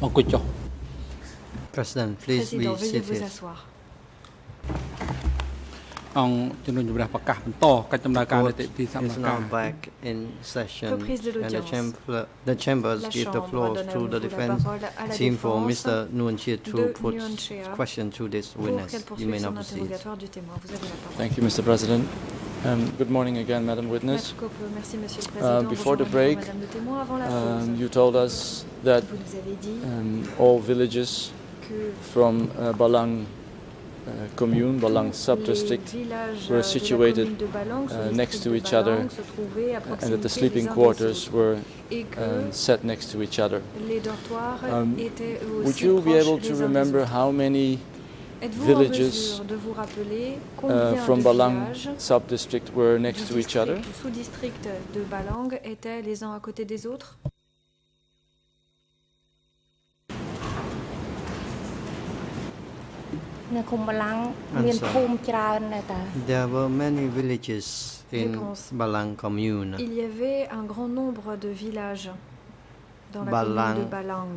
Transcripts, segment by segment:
En. President, please be seated. Back in session and the chamber the chambers give the floor to the defense team for Mr Nuon Chea to put question to this witness. you may now proceed. Thank you Mr President. Um, good morning again, Madam Witness. Maître Koppe, merci Monsieur le Uh, before the break, Madame le témoin, avant la Um, you told us that vous nous avez dit um, all villages from uh, Balang uh, commune, Balang sub-district, were situated, de Balang, uh, next to each other, Balang, se trouvaient à and that the sleeping les uns des quarters were um, set next to each other. Um, Would you be able to remember how many Êtes-vous de vous rappeler euh, combien uh, from de Balang villages were next to each other? sous-districts de Balang étaient les uns à côté des autres? There were many villages in Balang commune. Il y avait un grand nombre de villages dans la Balang. commune de Balang.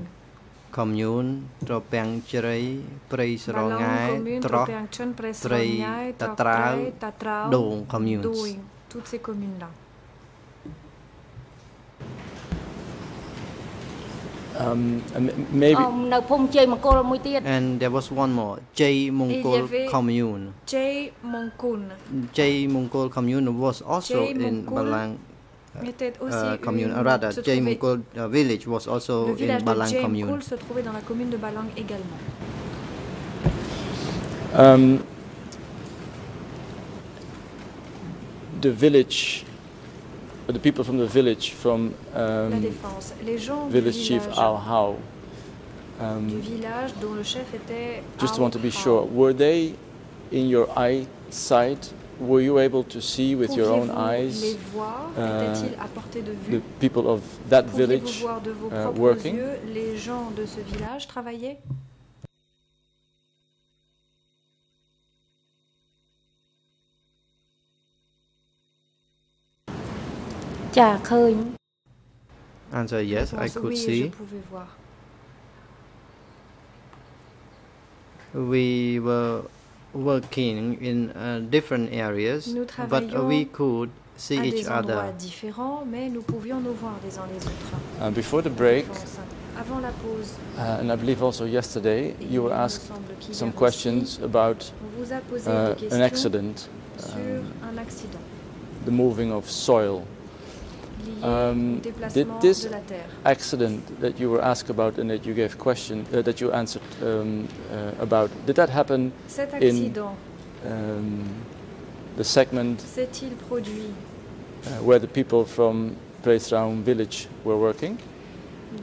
ខំញូនត្រពាំងជ្រៃព្រៃស្រងាយត្រោះព្រៃតាត្រាវដងខំញូន toutes ces communes là um maybe នៅភូមិជ័យមង្គលមួយទៀត and there was one more ជ័យមង្គល commune ជ័យមង្គលជ័យមង្គល commune was also in Balang uh, commune uh, rather se Jay trouvait- Mongkol uh, village was also Le in Balang commune se trouvait dans la commune de Balang également. um, the village, or the people from the village, from La um, défense. Les gens village chief village, Ao Hao, du um, village dont le chef était just Ao want to be Hao. sure, were they in your eyesight? were you able to see with your own eyes uh, the people of that village uh, working? Yeux, les gens de ce village travaillaient? Answer yes, I could see. We were working in uh, different areas but we could see à each des other différents, mais nous pouvions nous voir les uns les autres. Uh, before the break, Avant la pause, uh, and I believe also yesterday, you were asked semble qu'hier some aussi, questions about on vous a posé uh, an accident, sur um, un accident the moving of soil. Um, did this de la terre. accident that you were asked about and that you gave question uh, that you answered um, uh, about, did that happen in- um, the segment produit uh, where the people from Preisraum village were working?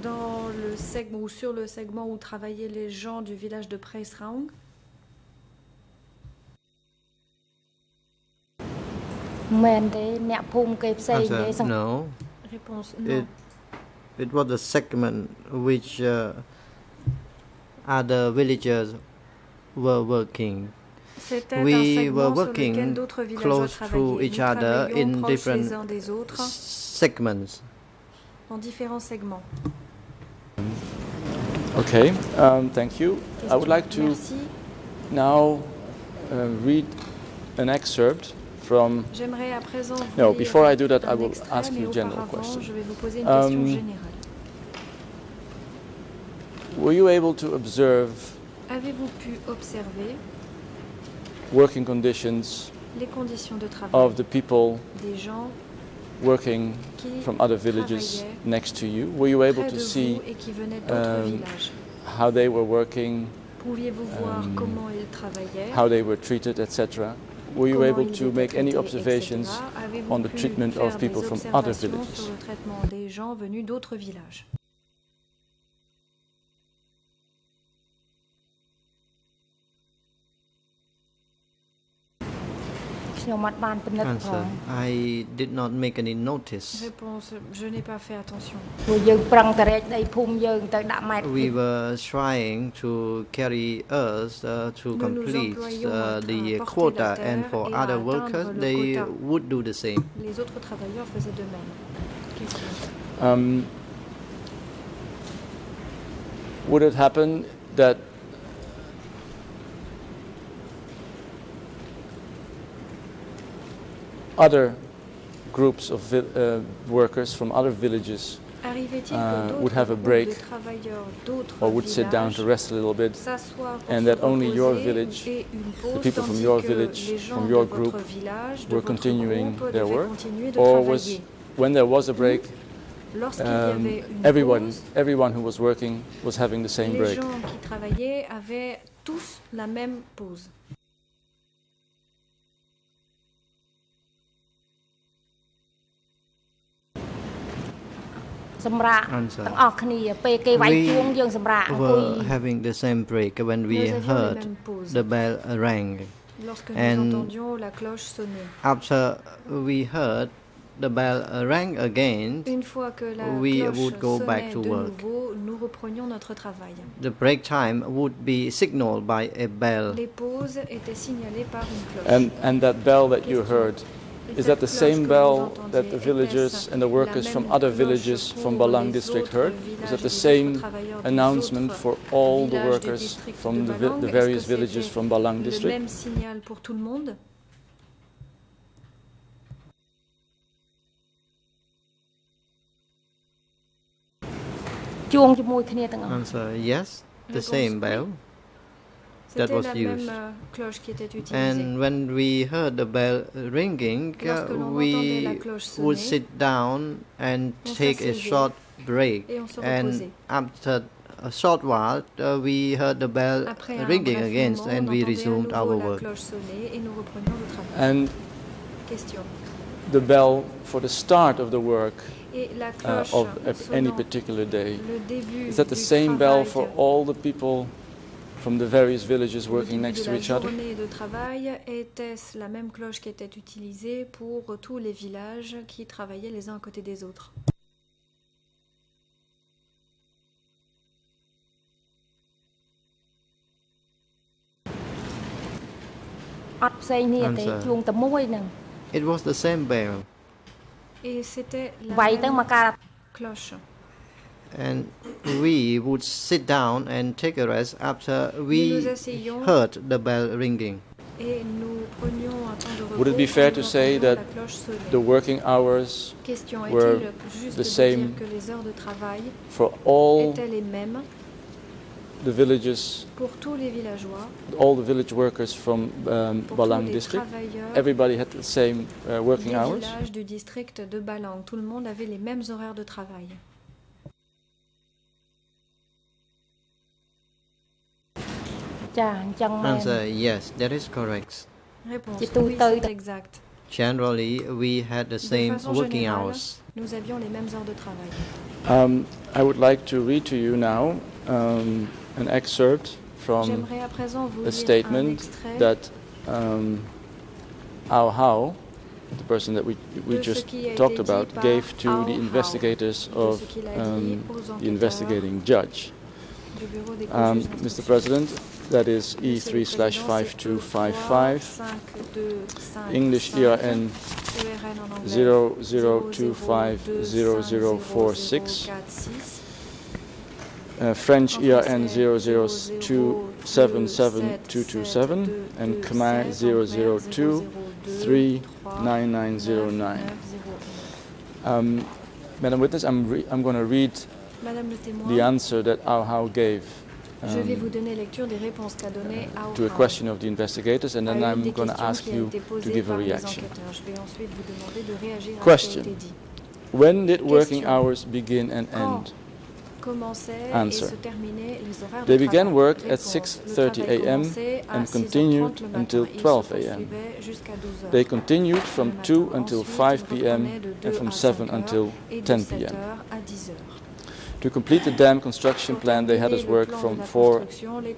dans le segment ou sur le segment où travaillaient les gens du village de Preisraung answer no it it was a segment which uh, other villagers were working we were working lequel d'autres villageois close to each other in different les uns des autres segments en différents segments. Okay, um, thank you. I would like to Merci. now uh, read an excerpt from. J'aimerais à présent vous No, before I do that, I will ask you a general question. Je vais vous poser une Um. Were you able to observe Avez-vous pu observer working conditions les conditions de travail of the people working from other villages next to you? Were you able to see vous et qui venaient d'autres um, how they were working, um, comment ils travaillaient how they were treated, etc.? Were you able to make any observations on the treatment of people from other villages? ខ្ញុំអត់បានពិនិត្យផង answer I did not make any notice Réponse Je n'ai pas fait attention. ព្រោះយើងប្រឹងតែរែកដីភូមិយើងទៅដាក់ម៉ែត្រ we were trying to carry us uh, to Nous nous complete employions uh, à the porter la quota and terre for et à other atteindre workers le they quota. would do the same Les autres travailleurs faisaient de même. Question. Um, would it happen that other groups of uh, workers from other villages uh, would have a break de travailleurs d'autres or would sit down to rest a little bit and that only your village, the people from your village, from your group votre village, de were continuing their work? Or was, when there was a break, um, everyone, everyone who was working was having the same break? សម្រាប់ Answer. ទាំងអស់គ្នាពេលគេវាយ We ជួងយើងសម្រាប់អង្គុយ were having the same break when we Nous avions les heard mêmes pauses the bell rang. lorsque nous and- entendions la cloche sonner. After we heard the bell rang again, Une fois que la We cloche would go back sonnait to de work. nouveau, nous reprenions notre travail. the break time would be signaled by a bell. Les pauses étaient signalées par une cloche. And, and that bell that you heard, Et is that the same bell that the villagers and the workers from other villages from Balang district heard? Is that the same announcement for all the workers from the, vi the various villages from Balang district? Answer yes, the same bell. C'était was used. même euh, cloche qui était utilisée. And when we heard the bell ringing, uh, Lorsque l'on entendait la we cloche would sit down and take a short break. et on se And after a short while, uh, we heard the bell ringing again, and we resumed our work. cloche sonner et nous reprenions le travail. And Question. the bell for the start of the work uh, of of any particular day, is that the same bell for all the people from the various villages working de travail était-ce la même cloche qui était utilisée pour tous les villages qui travaillaient les uns à côté des autres? It was the same bell. Et c'était la même cloche. And we would sit down and take a rest after we heard the bell ringing. et nous prenions un temps de repos. Would it be fair to say that la cloche sonner. The working hours were the same dire que les heures de travail for all étaient les mêmes the villages, pour tous les villageois, all the village workers from um, Balang district? Everybody had the same uh, working hours? ចាអញ្ចឹងមែន Answer yes, that is correct. Réponse C'est tout oui, teuil. c'est exact. Generally, we had the De same façon working générale, hours. Nous avions les mêmes heures de travail. Um, I would like to read to you now um, an excerpt from J'aimerais à présent vous a lire un statement extrait that um, Ao Hao, the person that we, we De ce just qui a été talked dit about, par gave to Ao the Hao, investigators de of ce qu'il a dit um, aux the enquêteurs investigating judge. du bureau des Um, juges Mr. d'instruction. President, that is E3 slash 5255, English 5255, ERN ERN en anglais, 00250046, 00250046, uh, French en ERN français, 0027727, and Khmer 002 Um, Madam Witness, I'm, re- I'm going to read Madame le témoin, the answer that Ao Hao gave je vais um, vous donner lecture des réponses qu'a donné Ao to a question of the investigators, and then I'm going to ask you to give a reaction. Je vais ensuite vous demander de réagir à Question. ce qui a été dit. When did working Question. hours begin and end? Answer. et se terminaient les horaires They began work at 6:30 a.m. and continued until 12 a.m. poursuivait jusqu'à 12 They continued from 2 until 5 p.m. and from 7 until 10 p.m. heures à 10 heures. To complete the dam construction plan, they had us work from 4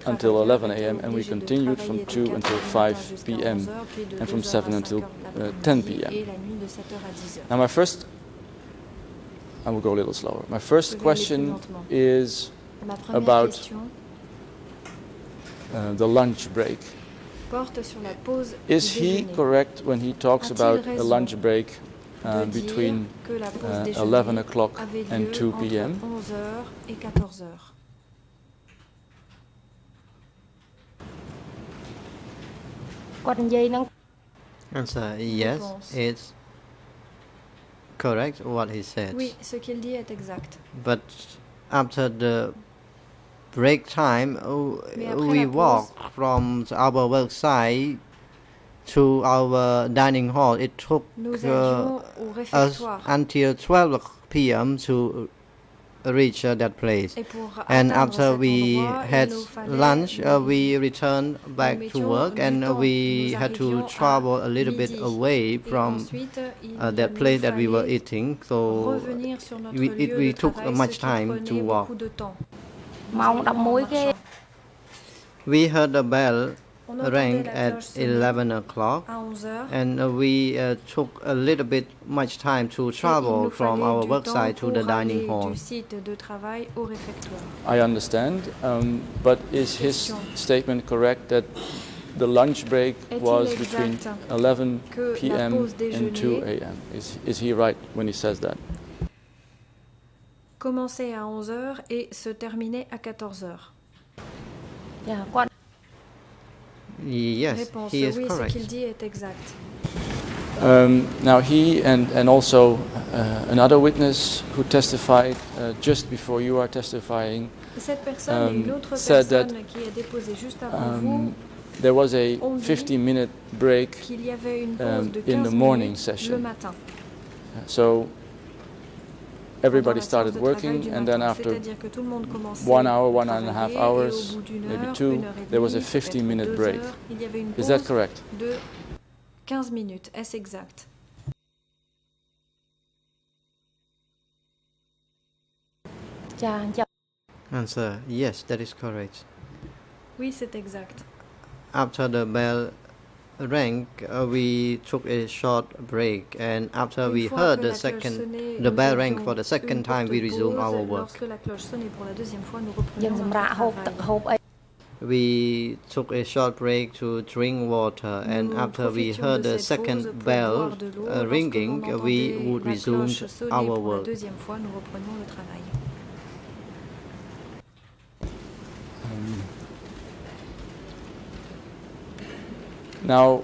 until 11 a.m. and we continued from 2 until heures du matin 5 p.m. 11 heures, puis de and from 7 until uh, 10 p.m. et la nuit de 7 heures à 10 heures. Now, my first, I will go a little slower. My first vais aller plus question is about uh, the lunch break. porte sur la pause Is he correct when he talks about a lunch break Euh, between uh, 11 o'clock and 2 p.m. Answer yes, it's correct what he said. Oui, ce qu'il dit est exact. But after the break time, we walk from our work site to our dining hall. It took uh, us until 12 p.m. to reach uh, that place. And after we had lunch, uh, we returned back to work and we had to travel a little bit away from uh, that place that we were eating. So we, it, we took much time to walk. We heard a bell rang at 11 o'clock, and uh, we uh, took a little bit much time to travel from our worksite to the dining hall. I understand, um, but is his statement correct that the lunch break was between 11 p.m. and 2 a.m.? Is, is he right when he says that? Commençait à 11h et se terminer à 14h. Yes, Réponse he is oui, ce correct. qu'il dit est exact. Um, now he and, and also uh, another witness who testified uh, just before you are testifying, Cette personne Um, said that, qui a déposé juste avant vous um, there was a on dit 50 minute break. y avait une pause um, de in the morning session. le matin. So pendant everybody started working, and then after one hour, one and a half hours, maybe two, there was a 15 minute break. Is that correct? 15 minutes, est exact? Answer Yes, that is correct. Oui, c'est exact. After the bell rank, uh, we took a short break, and after we heard the second, the bell rang for the second time, we resumed our work. We took a short break to drink water, and after we heard the second bell uh, ringing, we would resume our work. Now,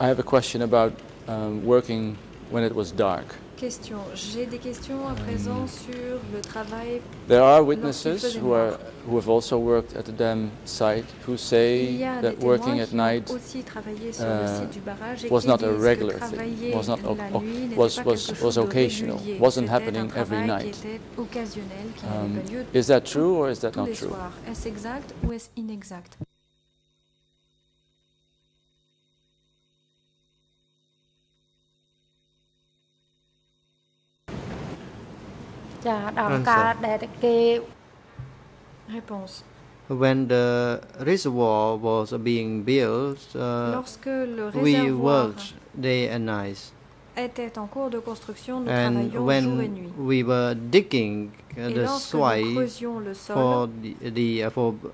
I have a question about um, working when it was dark. Question. J'ai des questions à présent sur le travail. There are witnesses who are who have also worked at the dam site who say y a des that working at night aussi travaillé sur le uh, site du barrage et was not a regular thing, was not was- was- was occasional, wasn't happening every night. qui était occasionnel, qui Um, n'avait pas lieu is that true or is that not true? ចាដល់ Answer. ការដែលគេ Réponse. When the reservoir was being built, uh, Lorsque le we réservoir worked day and night. était en cours de construction, nous And travaillions jour et when nuit. we were digging uh, Et the lorsque nous soil creusions le sol for the, the uh, for b-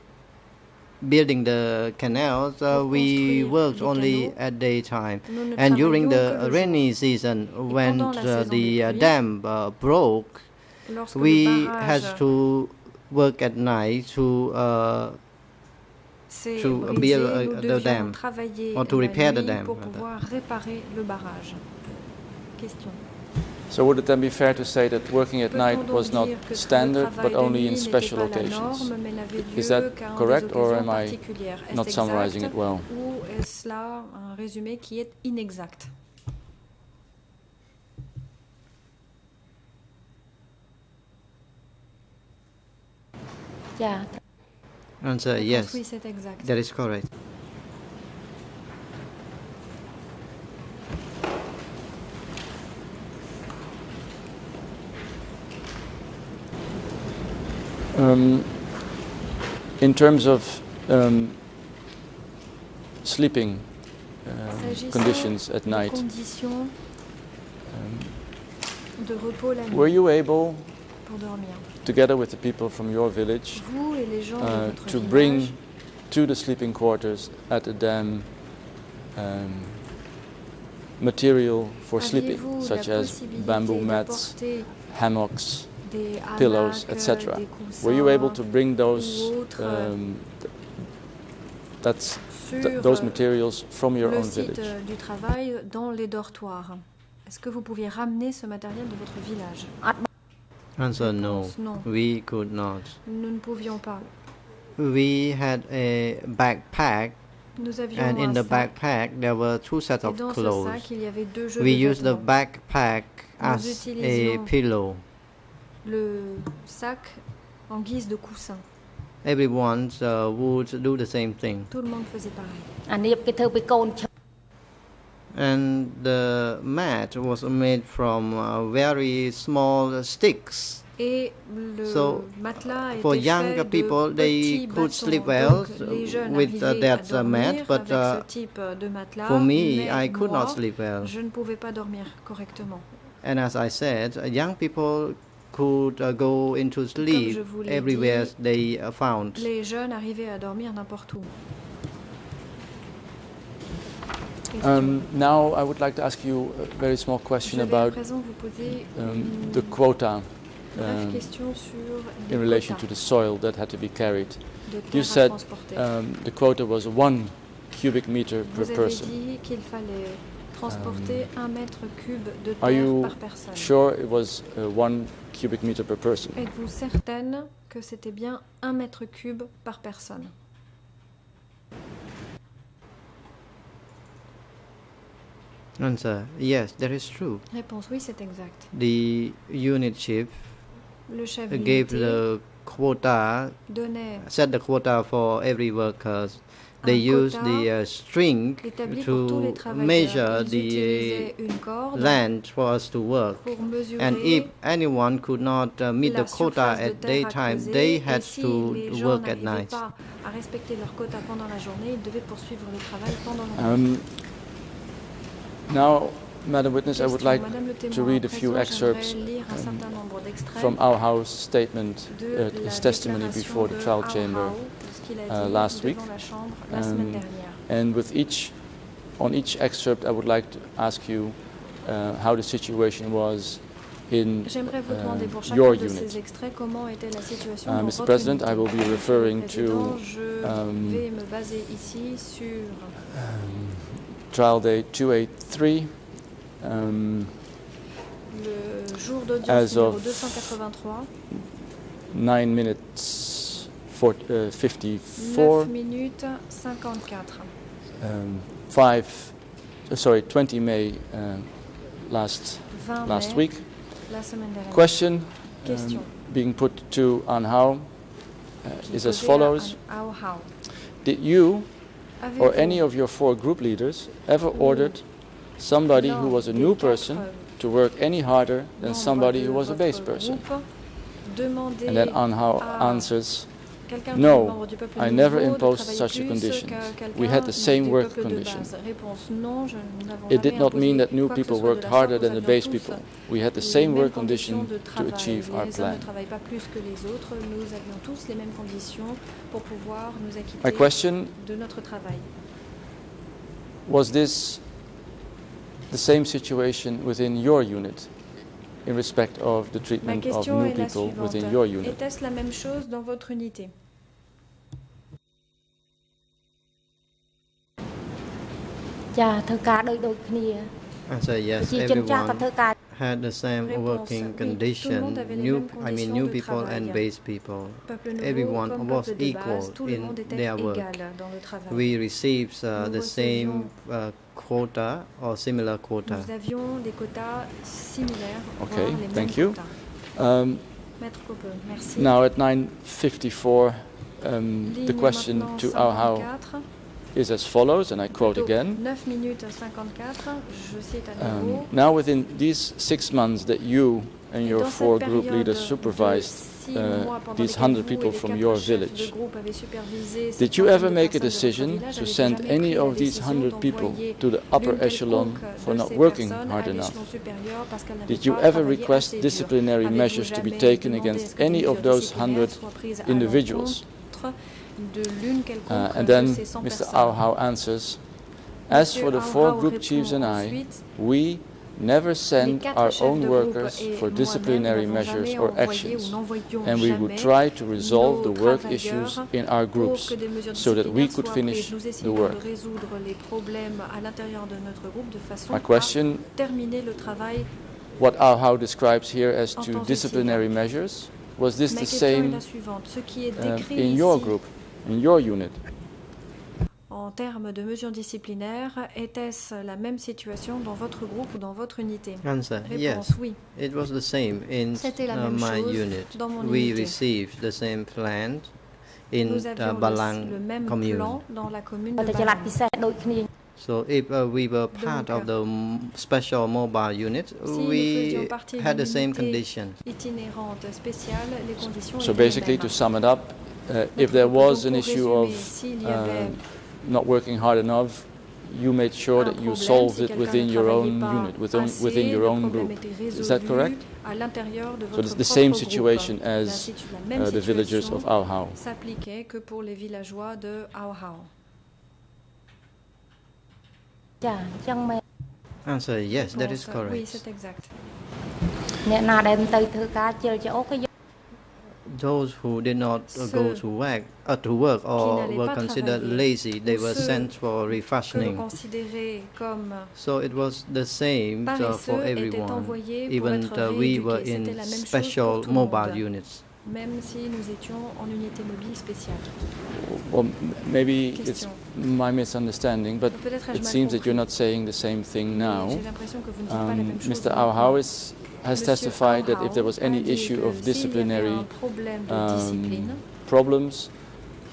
building the canals, uh, Pour we construire worked les only canaux, at daytime. nous ne And during travaillions que the le jour. rainy season, when pendant la uh, saison the des uh, pluies, dam uh, broke, Lorsque we le had barrage to work at night to uh, to build, uh, the dam, or to repair the dam, pour rather. pouvoir réparer le barrage. Question. So would it then be fair to say that working at night was not dire que le standard but only in special occasions? norme, mais n'avait Is that correct or am I particulières. Est-ce not summarising exact it well? Ou est-ce là un résumé qui est inexact ចា answer Réponse yes. Oui, c'est exact. That is correct. Um, in terms of um, sleeping uh, conditions at night, conditions um, de repos la nuit were you able, pour dormir. together with the people from your village, Vous et les gens de uh, votre to village, bring to the sleeping quarters at the dam um, material for sleeping, aviez-vous la such as possibilité bamboo mats, d'apporter hammocks, des pillows, euh, etc. des coussins Were you able to bring those? ou autres, euh, Um, th- that's th- those euh, materials from your le own site village? euh, du travail dans les dortoirs. Est-ce que vous pouviez ramener ce matériel de votre village Answer no. Non. We could not. Nous ne pouvions pas. We had a backpack, Nous avions and in the sac, backpack there were two sets of clothes. sac, il y avait deux jeux We de used the backpack Nous as a pillow. Le sac en guise de coussin. Everyone uh, would do the same thing. Tout le monde faisait pareil. And the mat was made from uh, very small sticks. So, matelas For de people, they could sleep well with uh, that uh, mat, but uh, ce type de matelas. for me, I could not sleep well. Je ne pas. And as I said, uh, young people could uh, go into sleep je vous l'ai everywhere dit, they uh, found. Um, now I would like to ask you a very small question about présent vous poser um, une the quota um, in relation to the soil that had to be carried. You said um, the quota was one cubic meter per Vous avez person. un mètre cube de terre par personne. Sure, it was uh, one cubic meter per person? Êtes-vous certaine que c'était bien un mètre cube par personne? Answer: Yes, that is true. Réponse oui, c'est exact. The unit chief Le chef gave the quota, donnait set the quota for every workers. They un used the uh, string établi pour tous les to measure the utilisaient land for us to work. And if anyone could not uh, meet the quota at daytime, creuser, they had si to work at night. pas à respecter leur quota pendant la journée, ils devaient poursuivre le travail pendant la nuit. Um, now, Madam Witness, I would like Madame le témoin, to read a few excerpts j'aimerais lire un um, certain nombre d'extraits from our house statement, uh, his testimony before the trial chamber. Hao, de ce qu'il a uh, last week. la chambre la Um. And with each, on each excerpt, I would like to ask you uh, how the situation was in J'aimerais vous demander pour uh, your unit. ces extraits comment était la situation Uh, Mr. President. I will be referring to um, vais me baser ici sur um, trial day 283. Um, le jour d'audience As of 283, 9 minutes for, uh, 54. 9 minutes 54. um, 5, uh, sorry, 20 May uh, last, 20 last week. la semaine dernière. Question Question. um, being put to Ao Hao uh, is as follows. Did you or any of your four group leaders ever ordered somebody who was a new person to work any harder than somebody who was a base person? And then Ao Hao à answers, No, est membre du peuple I never imposed such conditions. que quelqu'un We had the same work peuple de conditions. base. Réponse non, je nous n'avons It did not mean that new quoi que ce people worked harder than the base people. Euh, we had the same work conditions conditions to achieve our Les uns ne plan. travaillent pas plus que les autres. Nous avions tous les mêmes conditions pour pouvoir nous My question de notre travail. was this the same situation within your unit in respect of the treatment of new people within your unit? Était-ce la même chose dans votre unité ចាធ្វើការដូចដូចគ្នា Answer: ព Yes. ជាជនចាស់ក៏ Everyone ធ្វើការ had the same Réponse, working oui. Tout le condition. monde avait les New, mêmes I mean, conditions new de people and travail. base people. Peuple nouveau Everyone comme was peuple de equal base, tout le in monde était their work. égal dans le travail. We received uh, Nous the same uh, quota or similar quota. Nous avions des quotas similaires, Okay, voire les thank mêmes you. quotas. Um, Maître Coppeux, merci. now at 9:54, um, the Ligne question maintenant to our how 54, is as follows, and I quote again. 9 minutes 54, je cite à Um, now, within these six months that you and your four group leaders supervised uh, these 100 people from your village, groupe avez supervisé did you ever make a personnes de votre decision to send any of these 100 people to the upper echelon for not working hard enough? l'échelon supérieur parce qu'elles n'avaient Did you ever request disciplinary measures to be taken against ce que des any of those 100 soient prises à individuals? De l'une quelconque Uh, and de then ces 100 Mr. Ao Hao answers, As for the four group chiefs and I, we never send our own workers for disciplinary measures or actions, and we would try to resolve the work issues in our groups que des mesures so that we could finish the work. de résoudre les problèmes à l'intérieur de notre groupe de façon My question à terminer le travail. what Ao Hao describes here as to disciplinary measures, was this the same la suivante. Ce qui est um, in your group, in your unit. En termes de mesures disciplinaires, était-ce la même situation dans votre groupe ou dans votre unité? Answer, Réponse yes. oui. It was the same in C'était la uh, même my chose unit. Dans mon We unité. received the same plan in Nous avions Balang le même commune. plan dans la commune de Balang. So if uh, we were part Donc, of euh, the special mobile unit, si we had the same condition. Itinérante spéciale, les conditions so basically, to sum it up, Uh, if there was an issue of uh, not working hard enough, you made sure that you solved it within your own unit, within, within your own group. Is that correct? So it's the same situation as uh, the villagers of Ao Hao. Answer ah, yes, that is correct. Those who did not uh, go to work, uh, to work or were considered lazy, they were sent for refashioning. So it was the same uh, for everyone, even être uh, we were in C'était la même chose special pour tout le mobile units. même si nous étions en unité mobile spéciale. Well, m- maybe it's my misunderstanding, but it mal seems that you're not saying the same thing now. J'ai l'impression que vous ne dites pas la Um. Mr. maintenant. Ao Hao is, has testified that if there was any issue of s'il y avait disciplinary un problème de um, problems,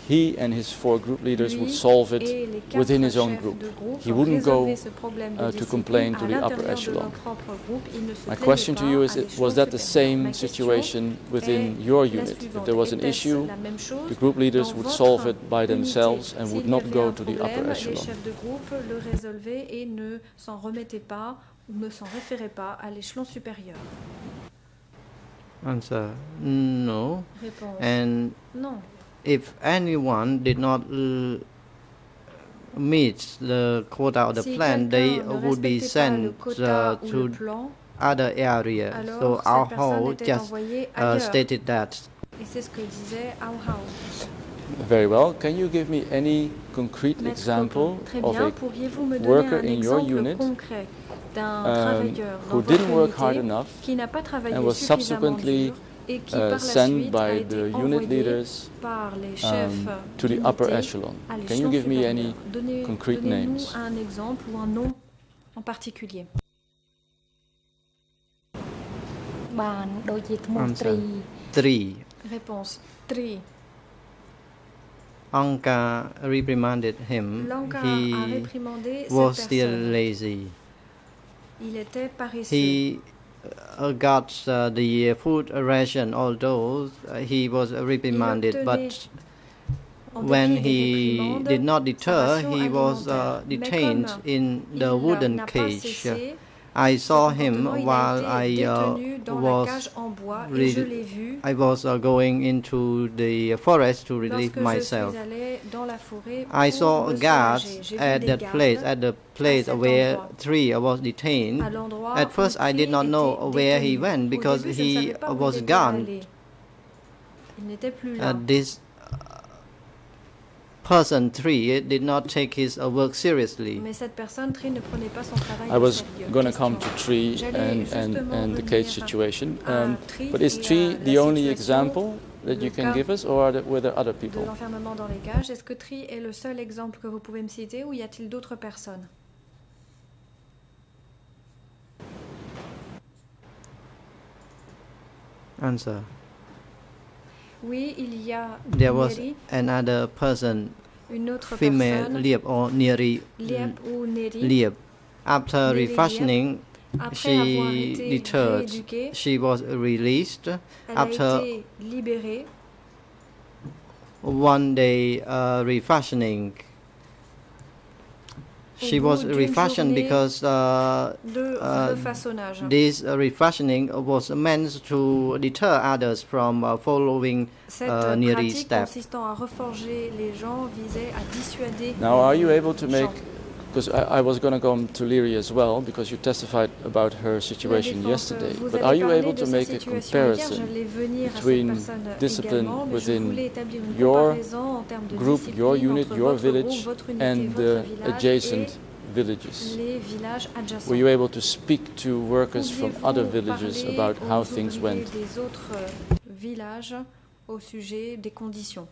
he and his four group leaders would solve it et les quatre within his own group. He wouldn't go, résolvaient ce problème de uh, to complain to the upper echelon. leur propre groupe. Ils ne se My question to you is, was that the same situation within your unit? If there was an issue, la même chose the group leaders would solve it by themselves and would not go to the upper echelon. Ne s'en remettaient pas à l'échelon supérieur. Answer no. Réponse And non. if anyone did not meet the quota of the si plan, they quelqu'un ne would be respectait pas le sent quota uh, to plan, other areas. So our était just uh, stated that. Et c'est ce que disait Ao Hao. Very well. Can you give me any concrete Maître example of bien. a Pourriez-vous me donner worker un in your unit, concret? Euh, who didn't work hard enough and was subsequently et qui euh, par la suite a été um, to the upper echelon. Can you give me any concrete names? un exemple ou un nom en particulier. Answer. Three. Réponse. Three. Angkar reprimanded him. He was still lazy. Il était paresseux. He uh, got uh, the food ration, although uh, he was reprimanded, but when he did not deter, he was uh, detained in the wooden cage. I saw him comportement, il a while I uh, détenu dans la was cage en bois et re- je l'ai vu I was uh, going into the forest to relieve myself. je suis allé dans la forêt I saw me a guard soulager. J'ai vu at that place, at the place where three was detained. At first, I did not know where he went because début, je ne he savais pas où was gone. allé. Il n'était plus Uh, this person three did not take his uh, work seriously. Mais cette personne, Tri, ne prenait pas son travail I was going to come to Question. tree and, and, and the venir cage situation. Um, Tri but is et à tree la the only example that you can give us, or are there, were there other people? l'enfermement dans les cages. Est-ce que Tri est le seul exemple que vous pouvez me citer ou y a-t-il d'autres personnes Answer. Oui, il y a There was another person, une autre female Liep or Liep ou Neri. Liep. After Neri refashioning, she deterred. She was released. elle after- libérée. One day, uh, refashioning. She was refashioned because uh, Uh, this uh, refashioning was meant to deter others from uh, following Cette uh, Neri pratique step. consistant à reforger les gens visait à dissuader Now, are you able to make gens. Because I, I was going to come to Leary as well, because you testified about her situation yesterday. But are you able to make a comparison j'allais venir à cette between discipline également, mais je within voulais établir une your comparaison en termes de group, your unit, your village, groupe, votre unité, and the adjacent villages? les villages adjacents. Were you able to speak to workers from other villages about how things went? euh, au sujet des conditions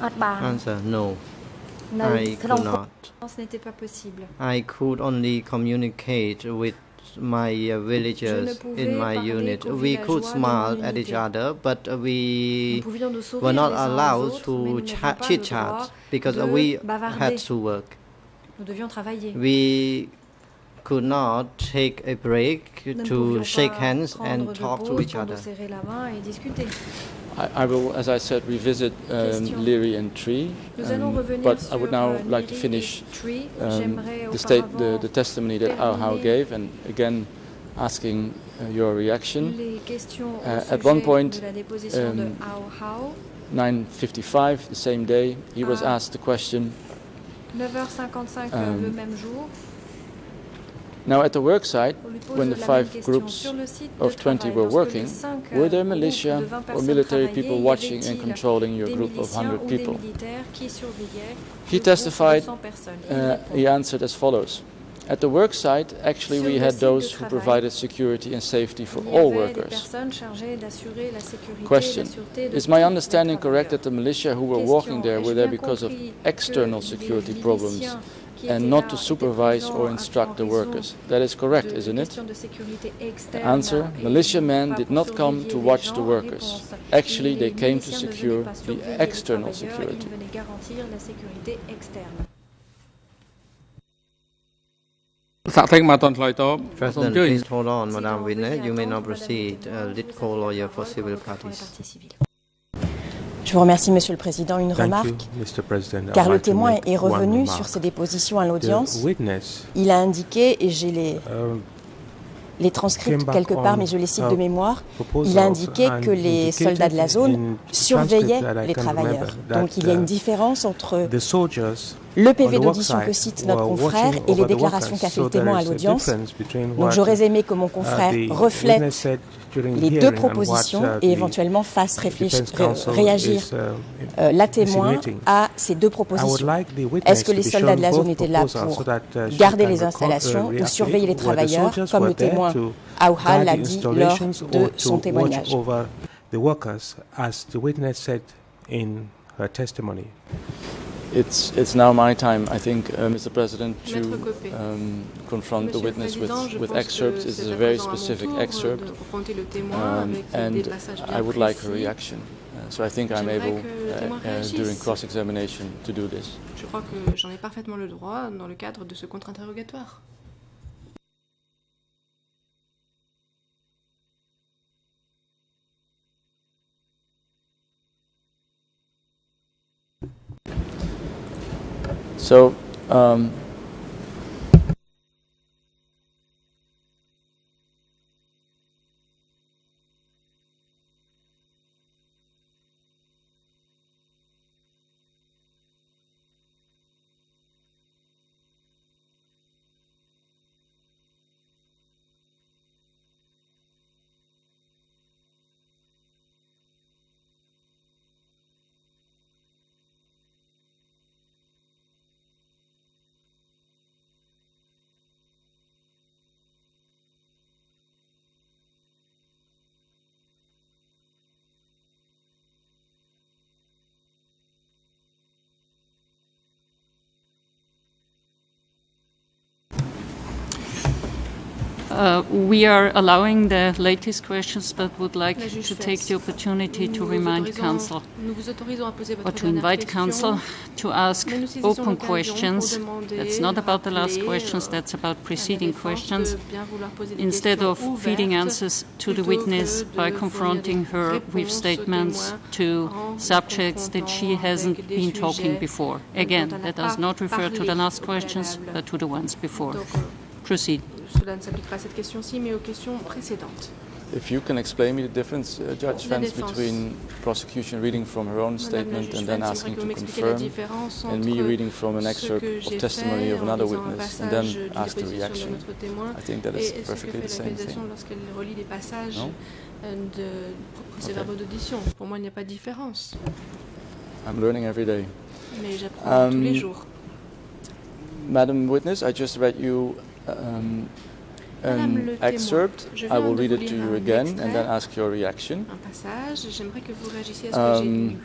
Answer no. No, I could not. I could only communicate with my uh, villagers in my unit. We could smile at each other, but we were not allowed to chit chat because we had to work. We could not take a break to shake hands and talk to each other nous serrer la main et discuter. I, I will, as I said, revisit um, Leary and Tree, um, but I would now euh, like to finish um, the, state, the, the testimony that Ao Hao gave, and again asking uh, your reaction. les questions au Uh, at one point, de la déposition de um, Ao Hao. 9:55, the same day, he was Ah. asked the question. 9h55 le même jour. Now, at the work site, On lui pose when the five groups of 20 were working, were there militia or military people watching and controlling your group of 100 people? He testified, 100 personnes. Il Uh, he answered as follows. At the work site, actually, we had those who provided security and safety for all workers. Question. Is my understanding correct that the militia who were walking there were there because of external security problems and not to supervise or instruct the workers. That is correct, isn't it? The answer, militiamen did not come to watch the workers. Actually, they came to secure the external security. President, please hold on, Madame Winner. You may now proceed. Uh, lead co-lawyer for civil parties. Je vous remercie, Monsieur le Président. Une Thank remarque, you, car le témoin est revenu sur ses dépositions à l'audience. Il a indiqué, et j'ai les, uh, les transcripts quelque part, mais je les cite de mémoire. Il a indiqué que les soldats de la zone surveillaient les travailleurs. Donc il y a une uh, différence entre the soldiers le on PV the d'audition que worksite cite notre were confrère watching et les over the déclarations workers. qu'a fait So le témoin à there is a l'audience. difference between Donc what, j'aurais aimé que mon uh, confrère the witness reflète said during les the deux hearing and what, propositions uh, et the éventuellement fasse réfléchir, defense counsel réagir is, uh, euh, la témoin insinuating. à ces deux I would propositions. like the witness Est-ce que to les be soldats de la shown zone both étaient là proposals pour so that, uh, she garder can les record, uh, installations ou react surveiller les whether travailleurs, soldiers comme were le there témoin to Ao Hao guard l'a the dit lors installations de or son to watch témoignage. Over the workers, as the witness said in her testimony. It's, it's now my time, I think, uh, Mr. President, to Maître Koppe. um, confront the Monsieur le witness with, Président, je with pense excerpts. que This is c'est a à very présent à mon specific tour excerpt, de confronter le témoin um, avec des and passages bien I would like a précis. reaction. Uh, so I think I'm J'aimerais able, que le témoin uh, uh, during réagisse. cross-examination, to do this. Je crois que j'en ai parfaitement le droit dans le cadre de ce contre-interrogatoire. So, um, Uh, We are allowing the latest questions, but would like to take the opportunity to remind Counsel Nous vous autorisons à poser or to invite. Counsel to ask Mais nous saisissons open questions. That's not about the last questions, euh, that's about preceding questions. de bien vouloir poser des Instead of feeding answers to the witness by confronting her with statements to subjects that she hasn't been talking before. Again, that does not refer to the last questions, but to the ones before. Euh, Proceed. Cela ne s'appliquera à cette question-ci, mais aux questions précédentes. If you can explain me the difference, uh, Judge défense. between prosecution reading from her own statement and then asking to confirm, and me reading from an ce excerpt of testimony of another witness, and then ask the reaction. I think that is perfectly the same thing. Non? euh, de procès-verbaux d'audition. Pour moi, il n'y a pas de différence, I'm learning every day. mais j'apprends tous les Um, jours. Madam Witness, I just read you um, an excerpt. I will read it to you again extrait. and then ask your reaction. Un passage, j'aimerais que vous réagissiez à ce que j'ai Um, lu.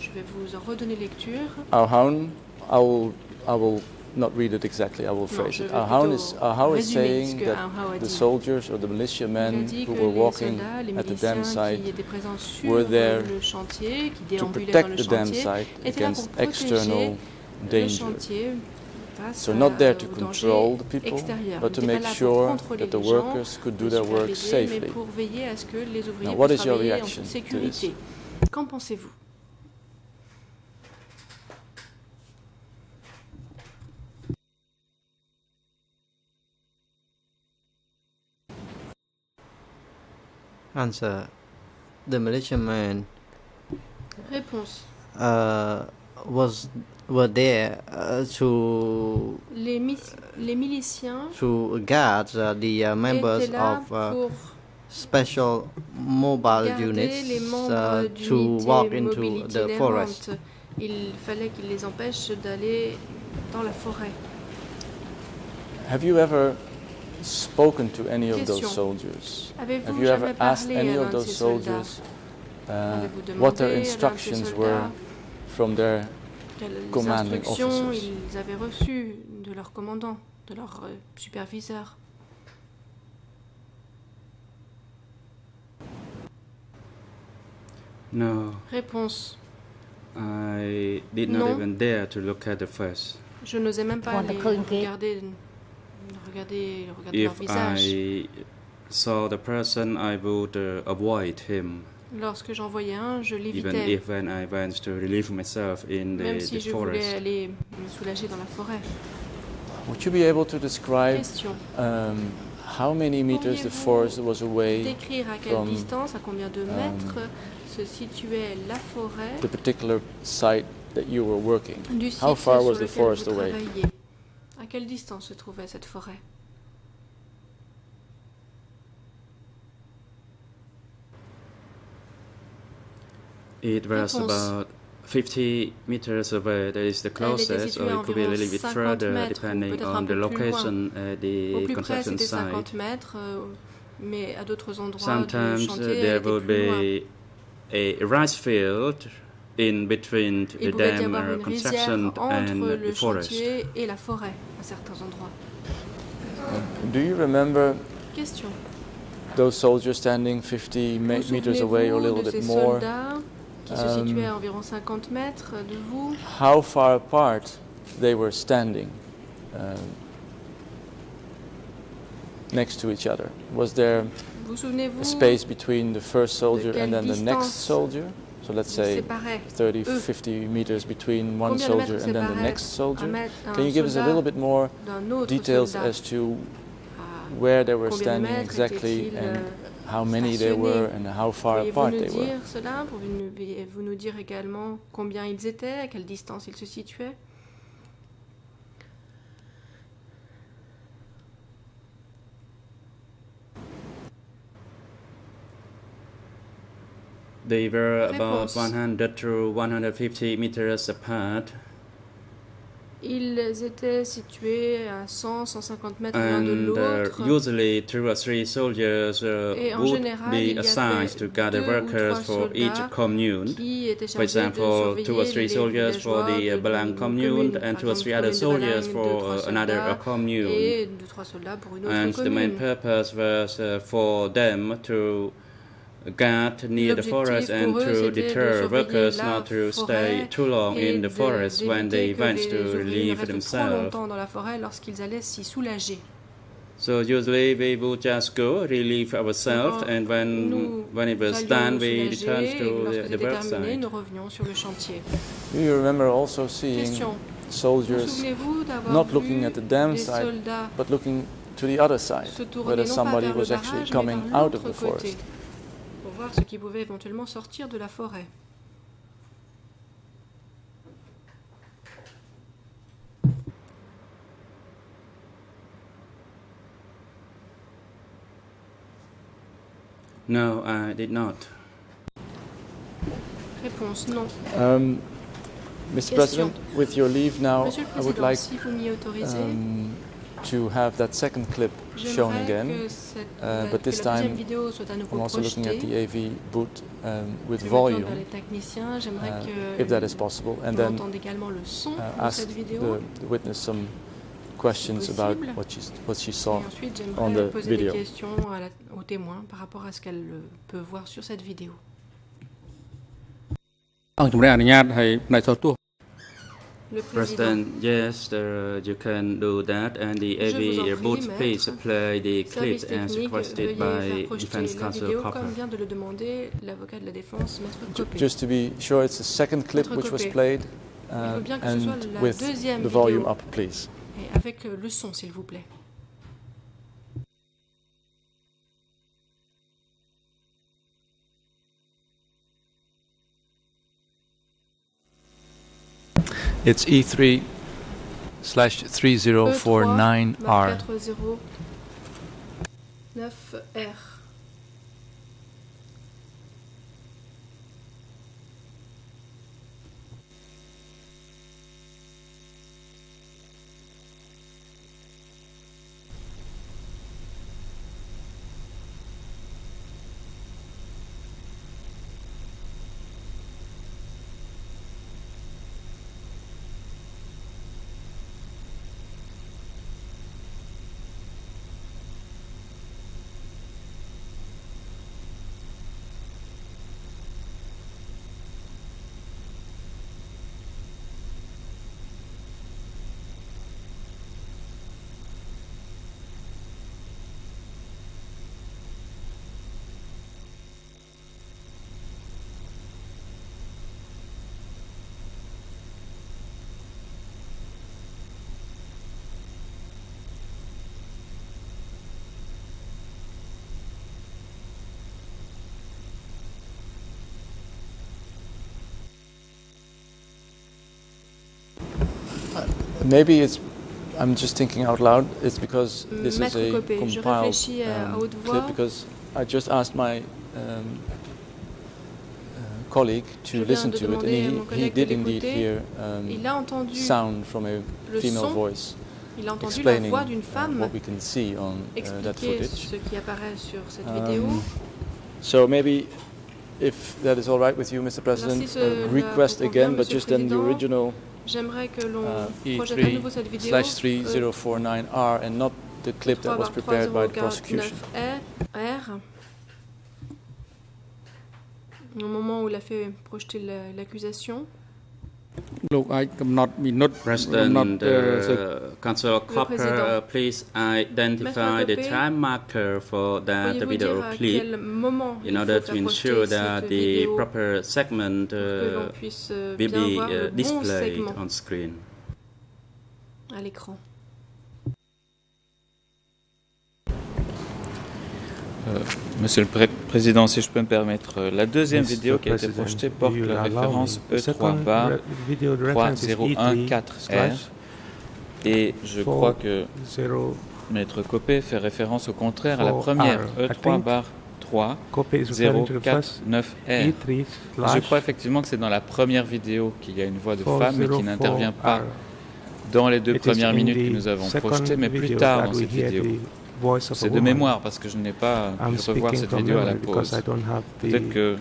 Je vais vous en redonner lecture. Ao Hao, I will, I will not read it exactly, I will phrase je it. Ao Hao is, Ao Hao is saying that the soldiers or the Il a militiamen who were walking soldats, at the dam site qui étaient présents sur were there chantier, to déambulaient dans le protect the dam site against external danger. Chantier face So not there to control the people, but to make pas là pour sure that the workers could do their work safely. pour veiller à ce que les ouvriers Now, what puissent is your reaction toute to this? Qu'en pensez-vous Answer. The militiamen Réponse. uh, was were there uh, to Les, mis- les miliciens to guard uh, the uh, members of uh, special mobile units uh, to walk into the forest. Il fallait qu'ils les empêchent d'aller dans la forêt. Have you ever spoken to any of those soldiers? Have Avez-vous you ever asked any of those soldiers uh, what their à l'un de ces instructions were soldats from their quelles commanding instructions officers. ils avaient reçues de leur commandant, de leur euh, superviseur No, Réponse. I did not Non. even dare to look at the face. Je n'osais même pas les regarder, regarder, regarder leur If visage. I saw the person, I would uh, avoid him, Lorsque j'en voyais un, je even l'évitais, if when I went to relieve myself in même the, si the je voulais forest. aller me soulager dans la forêt. Would you be able to describe um, how many meters the Pourriez-vous forest was away, Décrire à quelle from, distance, à combien de mètres se situait la forêt the particular site that you were working? du site How far sur was the forest vous away? travailliez? À quelle distance se trouvait cette forêt? It was about 50 meters away. That is the closest, or it could be a little bit further, depending on the peu plus loin. location at the construction site. mètres, euh, mais à d'autres endroits Sometimes uh, chantier, there était would be a rice field in between the dam avoir uh, construction and the forest. et la forêt, à certains endroits. Do you remember Question. those soldiers standing 50 meters away or a little bit ces more? Qui se Um, à environ 50 mètres de vous How far apart they were standing um, next to each other? Was there Vous souvenez-vous a space between the first soldier and then the next soldier? So let's say 30, eux? 50 meters between one soldier and then the next soldier. Can you give us a little bit more details as to where they were standing exactly and euh, how many there were and how far Pourriez-vous apart nous they were? dire cela Pouvez-vous nous dire également combien ils étaient, à quelle distance ils se situaient They were about Réponse. 100 to 150 meters apart, Ils étaient situés à 100, 150 mètres l'un de and uh, usually two or three soldiers uh, Et en would général, be assigned to gather workers for each commune. For example, two or three soldiers for the uh, commune and two or three other soldiers for uh, another uh, commune. deux, trois soldats pour une autre And the main purpose was uh, for them to guard near the forest and to deter workers not to stay too long in the forest when they que went to relieve themselves. longtemps dans la forêt lorsqu'ils allaient s'y soulager. So usually we would just go relieve ourselves, and when when it was done, we returned to the, the work site. nous revenions sur le chantier. Do you remember also seeing soldiers not looking at the dam des site but looking to the other side, se whether somebody was actually coming out of the forest. Pour voir ce qui pouvait éventuellement sortir de la forêt. No, I did not. Réponse non. Um, Mr. Question. President, with your leave now, Monsieur le I would Président, like si vous m'y autorisez, um, to have that second clip shown j'aimerais again. que, cette, uh, la- but que this la deuxième time vidéo soit à nouveau I'm also looking at the projetée. AV boot um, with Je me tourne volume, vers les techniciens. J'aimerais uh, que if that is possible, and on then entende également le son uh, de ask cette vidéo. the, the witness some questions about possible. what she, what she saw. Et ensuite, on j'aimerais the poser video. des questions à la- au témoin par rapport à ce qu'elle euh, peut voir sur cette vidéo. អង្គជំរះអនុញ្ញាតឲ្យផ្នែកសោទ President, yes, there, you can do that, and the AV vous en prie, boot, please play the clip service as technique, requested by Defense Counsel Koppe. comme vient de le demander l'avocat de la défense, maître Ju- Copé. Just to be sure, it's the second clip which was played, uh, faut bien que ce soit and with the volume up, please. Et avec le son, s'il vous plaît. It's E3 slash E 3049R. Maybe it's, I'm just thinking out loud, it's because this is a Copé, compiled à um, clip because I just asked my um, uh, colleague to listen to it and he, he did indeed hear um, sound from a female voice Il a entendu la explaining voix d'une uh, femme what we can see on uh, that footage. ce qui apparaît sur cette Um, vidéo. So maybe if that is all right with you, Mr. President, si uh, request again, but just then the original J'aimerais que l'on uh, projette à nouveau cette E3 vidéo. slash euh, 3049R and not the clip that was prepared by the prosecution. R. Au moment où il a fait projeter la- l'accusation, President, អឺ uh, Counsel Koppe, Président. uh, please identify the time marker for that video dire clip in order to ensure that the proper segment pour que l'on uh, euh, will be uh, displayed on screen. Euh, Monsieur le Pré- Président, si je peux me permettre, euh, la deuxième Mr. vidéo qui a été projetée porte you la référence me. The E3 second bar re- video, the reference is E3 3014R slash et je crois que Maître Copé fait référence au contraire à la première R. I E3 think bar 3 Copy is referring to the first 049R. E3 Je crois effectivement que c'est dans la première vidéo qu'il y a une voix de femme mais qui n'intervient pas dans les deux premières in minutes que nous avons projetées, mais plus tard dans cette vidéo. The voice of a C'est de mémoire parce que je n'ai pas I'm pu revoir cette vidéo à la pause. Peut-être que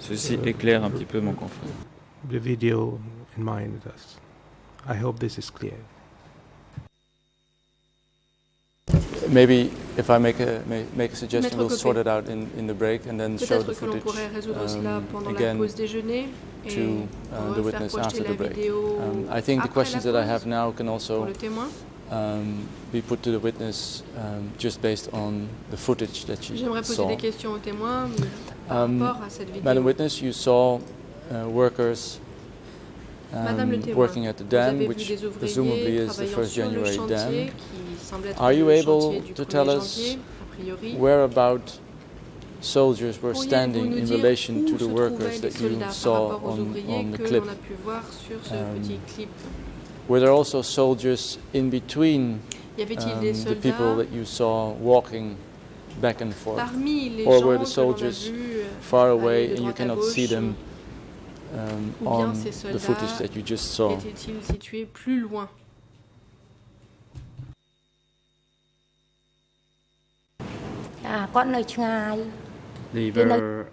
ceci uh, éclaire un petit peu mon confrère. the video in mind with us. I hope this is clear. Maybe if I make a ma- make a suggestion, Maître we'll Copé. sort it out in, in the break and then show the footage pourrait résoudre cela um, pendant la again pause déjeuner et to uh, the witness after la the break. vidéo Um, I think the questions that I have now can pour also le témoin. Um, be put to the witness um, just based on the footage that she J'aimerais poser saw. des questions au témoin par Um, rapport à cette vidéo. Madam Witness, you saw uh, workers Madame le um, témoin, working at the dam, which presumably is the 1st January dam. qui semble être Are you able to tell us janvier, a priori. soldiers were standing in relation to the workers that you saw on, on the clip? Were there also soldiers in between um, the people that you saw walking back and forth? Parmi les or were the soldiers vu, far away and you cannot gauche, see them um, on the footage that you just saw? They were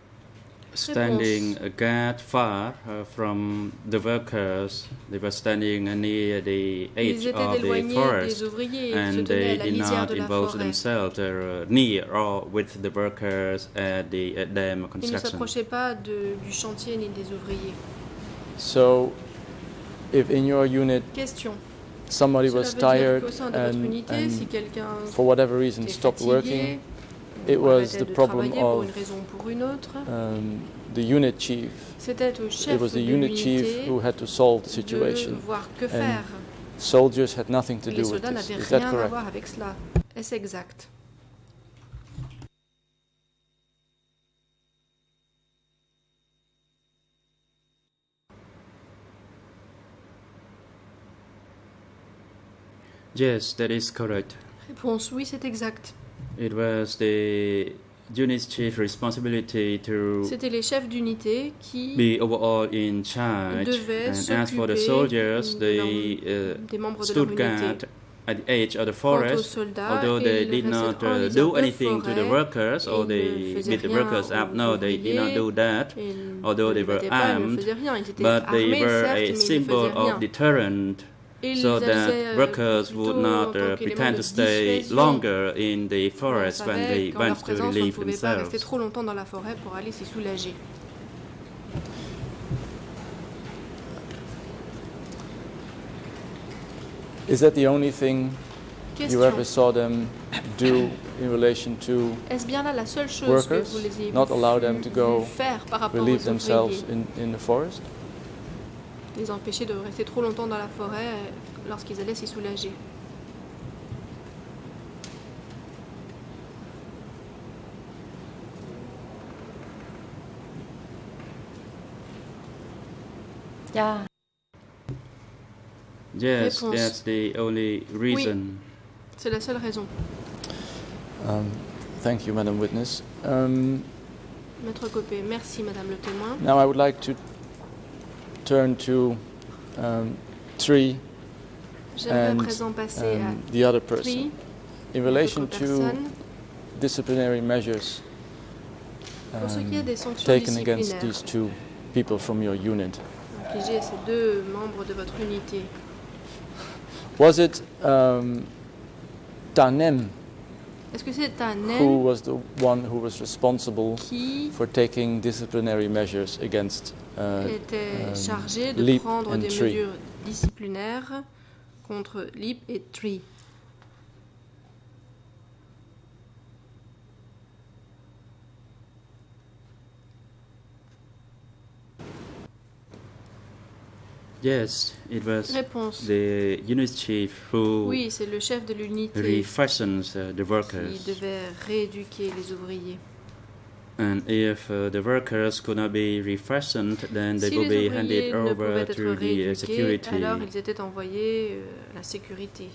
standing a guard far uh, from the workers. They were standing near the edge of the forest, des ouvriers, ils se and they did not involve themselves uh, near or with the workers at the uh, dam Ils ne construction. s'approchaient pas de- du chantier ni des ouvriers. So, if in your unit Question. somebody was tired qu'au sein de votre and, unité, and si for whatever reason stopped fatigué, working, it was the problem of une raison ou pour une autre, um, the unit chief. au chef It was the unit chief who had to solve the situation. And soldiers had nothing to do with this. Is that correct? voir avec cela. Est-ce exact Yes, that is correct. Réponse oui, c'est exact. It was the unit chief responsibility to C'était les chefs d'unité qui be overall in charge. devaient And as for the soldiers, they uh, des membres de stood guard at the edge of the forest, soldats, although they did not uh, do anything to the workers or they beat the workers up. No, they did not do that, although they were pas, armed. faisaient rien, ils étaient But they were certes, a mais ils ne symbol of deterrent. Ils So agissaient, that workers would not uh, pretend to stay longer in the forest when they qu'en went to présence, relieve pouvait pas rester themselves. trop longtemps dans la forêt pour aller s'y soulager. Is that the only thing you ever saw them do in relation to bien là la seule chose workers? que vous les Not allow them to go faire relieve themselves in, in the forest? Les empêcher de rester trop longtemps dans la forêt euh, lorsqu'ils allaient s'y soulager. ចា Yes, Réponse. that's the only reason. C'est la seule raison. Um, thank you, Madam Witness. Um, Maître Copé, merci Madame le témoin. now I would like to turn to um, three and um, the other person. In relation to disciplinary measures Pour ce qui est um, taken against these two people from your unit. infligées à ces deux membres de votre unité. Was it um, Tanem Est-ce que c'est un who M was the one who was responsible qui for taking disciplinary measures against uh, était um, chargé de prendre des mesures disciplinaires contre Leap et Tree? Yes, it was Réponse. the unit chief who Oui, c'est le chef de l'unité refashions uh, the qui workers. devait rééduquer les ouvriers. And if uh, the workers could not be refashioned, then they si would les be handed ne pouvaient over être to the uh, security. alors ils étaient envoyés euh, à la sécurité.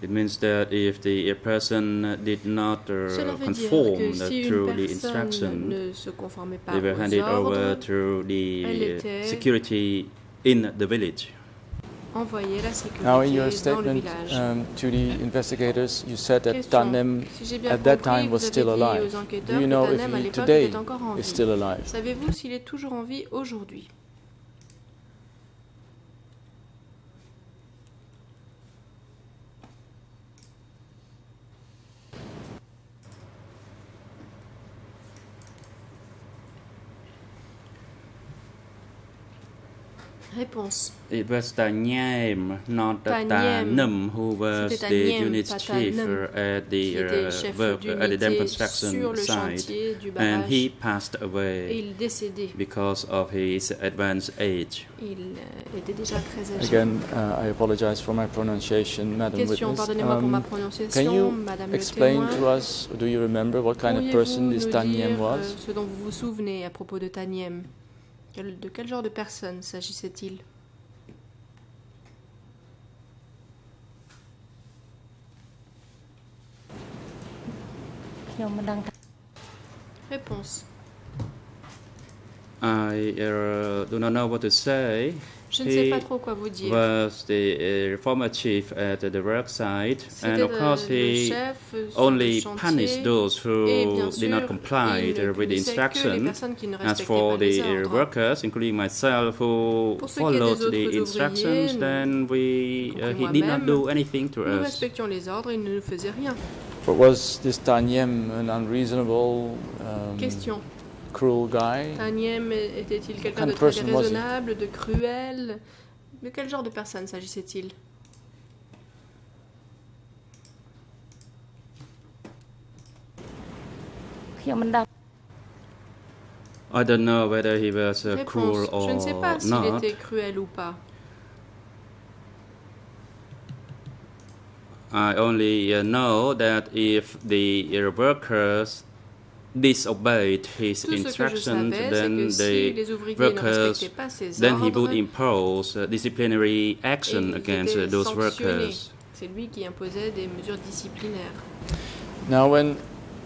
It means that if the person did not uh, Cela veut dire conform que si une the instruction, ne se conformait pas they were handed over ordres, to the security in the village. envoyée à la sécurité Now, in your statement um, to the investigators, you said that Question. Tanem Si j'ai bien at that time was still alive. Do you know if he today était encore en is still alive? Savez-vous s'il est toujours en vie aujourd'hui Réponse. It was Tanyem, not Tanyem. Tanem, who was C'était the Tanyem, unit pas chief at qui the était uh, chef work at the dam construction site, chantier du and barrage. he passed Et away il est décédé. because of his advanced age. Il euh, était déjà très âgé. Again, uh, I apologize for my pronunciation, Madam Question, Witness. pardonnez-moi pour ma Um, prononciation, can you Madame explain to us, do you remember what kind of person this dire, euh, was? ce dont vous vous souvenez à propos de Tanyem Quel- De quel genre de personne s'agissait-il? Réponse. I uh, do not know what to say. Je ne sais He pas trop quoi vous dire. was the uh, former chief at the work site, and of course he only punished those who bien did not comply with the punissait que les instruction. personnes qui ne As for the uh, ordres. workers, including myself, who Pour ce qui est des followed the instructions, ouvriers, then we uh, he did not do anything to Nous us. respections les ordres, il ne nous faisait rien. But was this Tanyem an unreasonable, um, Question. Cruel guy? Tanyem était-il quelqu'un de très déraisonnable, de cruel? De quel genre de personne s'agissait-il? I don't know whether he was uh, cruel Réponse. Je ne sais pas or s'il not. était cruel ou pas. I only uh, know that if the workers disobeyed his Tout ce que je instructions, then si the les ouvriers ne workers, respectaient pas then he would impose uh, disciplinary action against uh, those workers. C'est lui qui imposait des mesures disciplinaires. Now, when